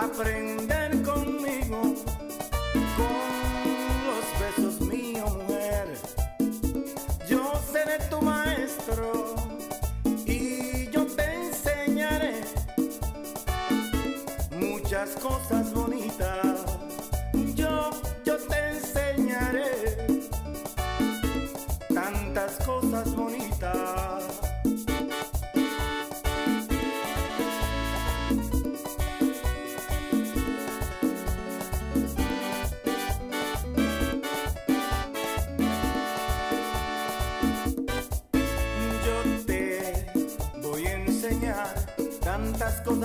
aprender conmigo, con los besos míos, mujer, yo seré tu maestro y yo te enseñaré muchas cosas bonitas. Yo, yo te enseñaré tantas cosas bonitas.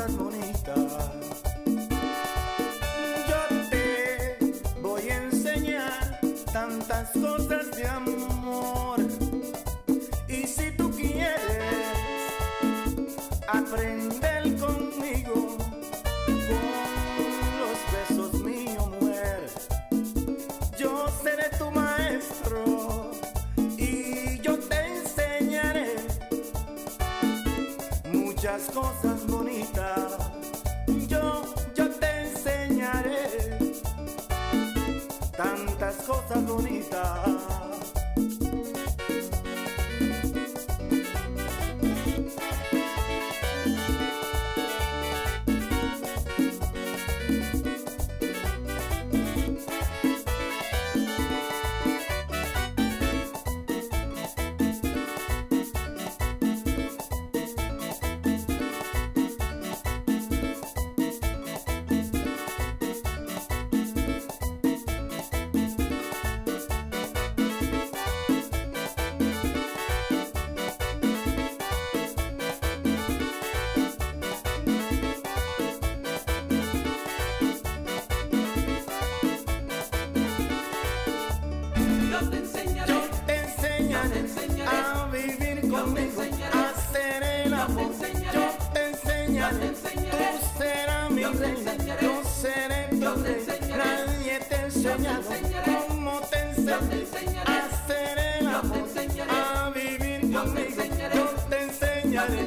Cosas bonitas. Yo te voy a enseñar tantas cosas de amor. Y si tú quieres aprender conmigo con los besos míos, mujer, yo seré tu maestro y yo te enseñaré muchas cosas tantas cosas bonitas. Yo te enseñaré, Yo te enseñaré, yo te enseñaré,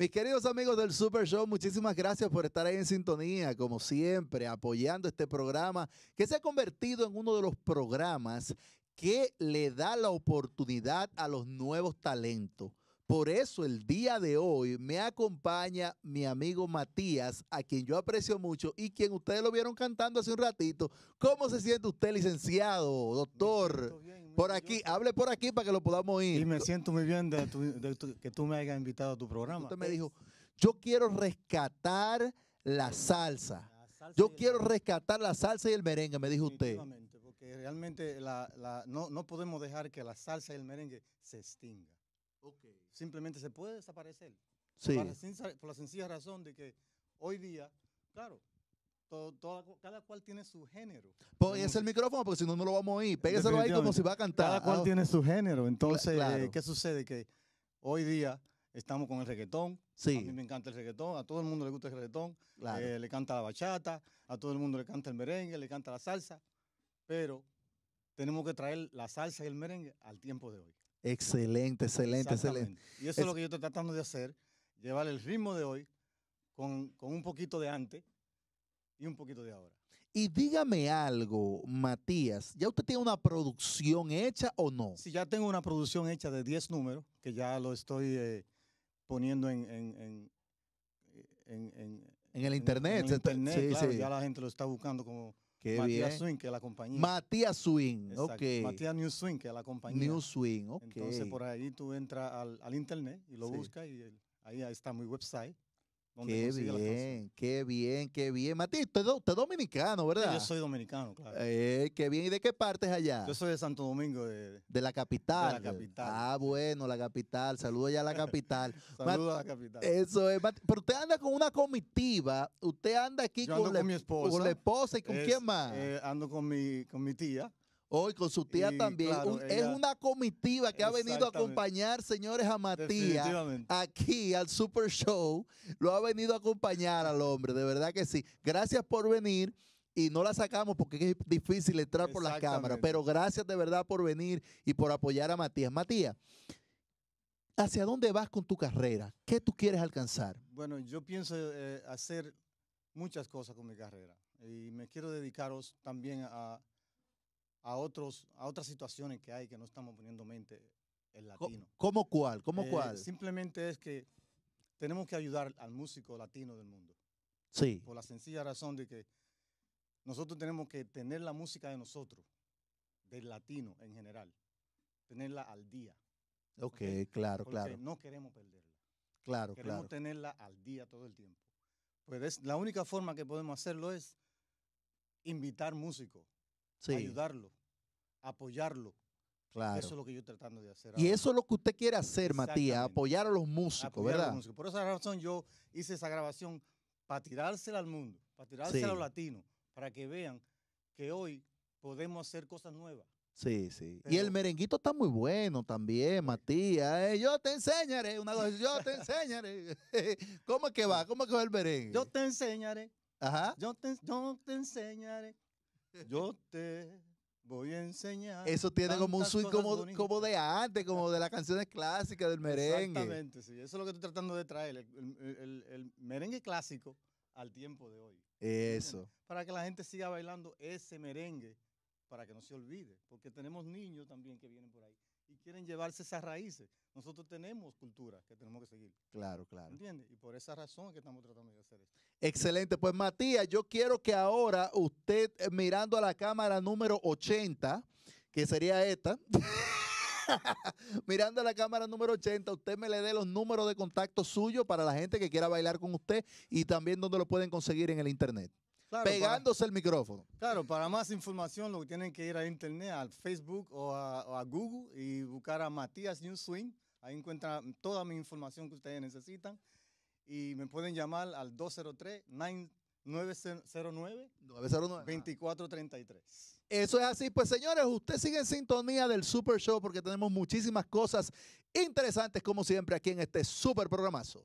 Mis queridos amigos del Super Show, muchísimas gracias por estar ahí en sintonía, como siempre, apoyando este programa que se ha convertido en uno de los programas que le da la oportunidad a los nuevos talentos. Por eso el día de hoy me acompaña mi amigo Matías, a quien yo aprecio mucho y quien ustedes lo vieron cantando hace un ratito. ¿Cómo se siente usted, licenciado, doctor? Por aquí, hable por aquí para que lo podamos oír. Y me siento muy bien de, tu- de tu- que tú me hayas invitado a tu programa. Usted me dijo, yo quiero rescatar la salsa. La salsa Yo el quiero rescatar la salsa y el merengue, me dijo usted. Porque realmente la- la- no, no podemos dejar que la salsa y el merengue se extinga. Simplemente se puede desaparecer. Sí, Por, la sencilla, por la sencilla razón de que hoy día, claro, to- toda- cada cual tiene su género. póngase el música. micrófono porque si no, no lo vamos a oír. Pégueselo ahí como si va a cantar. Cada cual Ah, tiene su género. Entonces, claro. eh, ¿qué sucede? Que hoy día estamos con el reggaetón. A Sí, mí me encanta el reggaetón. A todo el mundo le gusta el reggaetón. claro. eh, le canta la bachata. A todo el mundo le canta el merengue, le canta la salsa. Pero tenemos que traer la salsa y el merengue al tiempo de hoy. Excelente, excelente, excelente. Y eso es, Es- lo que yo estoy tratando de hacer. Llevar el ritmo de hoy con, con un poquito de antes y un poquito de ahora. Y dígame algo, Matías, ¿ya usted tiene una producción hecha o no? Si ya tengo una producción hecha de 10 números, que ya lo estoy eh, poniendo en, en, en, en- en- En el internet. en el internet, sí, claro, sí. ya la gente lo está buscando como Qué Matías bien. Swing, que es la compañía. Matías Swing, Exacto, ok. Matías New Swing, que es la compañía. New Swing, ok. Entonces por ahí tú entras al, al internet y lo Sí. buscas y el- ahí está mi website. Donde Qué bien, qué bien, qué bien. Matías, usted, es dominicano, Sí, ¿verdad? Yo soy dominicano, claro. Eh, qué bien. ¿Y de qué parte es allá? Yo soy de Santo Domingo. De, De la capital. capital. Ah, bueno, la capital. Saludos ya a la capital. saludos a la capital. Eso es. Mati- Pero usted anda con una comitiva. Usted anda aquí Yo con, ando la, con mi esposa. con la esposa y con Es, quién más. eh, ando con mi, con mi tía. Hoy con su tía y también. claro, Un- es una comitiva que ha venido a acompañar, señores, a Matías aquí al Super Show. Lo ha venido a acompañar al hombre, de verdad que sí. Gracias por venir. Y no la sacamos porque es difícil entrar por las cámaras, Exactamente. pero gracias de verdad por venir y por apoyar a Matías. Matías, ¿hacia dónde vas con tu carrera? ¿Qué tú quieres alcanzar? Bueno, yo pienso eh, hacer muchas cosas con mi carrera y me quiero dedicaros también a, a, otros, a otras situaciones que hay que no estamos poniendo mente el latino. ¿Cómo cuál? ¿Cómo Eh, cuál? Simplemente es que tenemos que ayudar al músico latino del mundo, Sí, por la sencilla razón de que nosotros tenemos que tener la música de nosotros, del latino en general, tenerla al día. ok, ok, claro, Porque claro, no queremos perderla. claro, Queremos claro. tenerla al día todo el tiempo. Pues es- la única forma que podemos hacerlo es invitar músicos, Sí, ayudarlo, apoyarlo. claro. Eso es lo que yo estoy tratando de hacer. Y ahora. eso es lo que usted quiere hacer, Matías, apoyar a los músicos, apoyar a los ¿verdad? músicos. Por esa razón yo hice esa grabación para tirársela al mundo, para tirársela a Sí. los latinos, para que vean que hoy podemos hacer cosas nuevas. Sí, sí. y el merenguito está muy bueno también, Matías. eh, yo te enseñaré, una cosa, yo te enseñaré. ¿Cómo es que va? ¿Cómo es que va el merengue? Yo te enseñaré, Ajá. yo te, yo te enseñaré, yo te voy a enseñar. Eso tiene como un swing como, de antes, como de las canciones clásicas del merengue. Exactamente, sí. Eso es lo que estoy tratando de traer, el, el- el- el merengue clásico al tiempo de hoy. Eso. Para que la gente siga bailando ese merengue, para que no se olvide. Porque tenemos niños también que vienen por ahí y quieren llevarse esas raíces. Nosotros tenemos cultura que tenemos que seguir, Claro, claro. ¿entiendes? Y por esa razón es que estamos tratando de hacer esto. Excelente. Pues Matías, yo quiero que ahora usted, eh, mirando a la cámara número 80, que sería esta, mirando a la cámara número 80, usted me le dé los números de contacto suyo para la gente que quiera bailar con usted y también donde lo pueden conseguir en el internet. Claro, para- Pegándose el micrófono. Claro, para más información lo que tienen que ir a internet, al Facebook o a, o a Google y buscar a Matías New Swing. Ahí encuentran toda mi información que ustedes necesitan. Y me pueden llamar al 203-909-2433. 909. Eso es así. Pues señores, usted sigue en sintonía del Super Show porque tenemos muchísimas cosas interesantes como siempre aquí en este super programazo.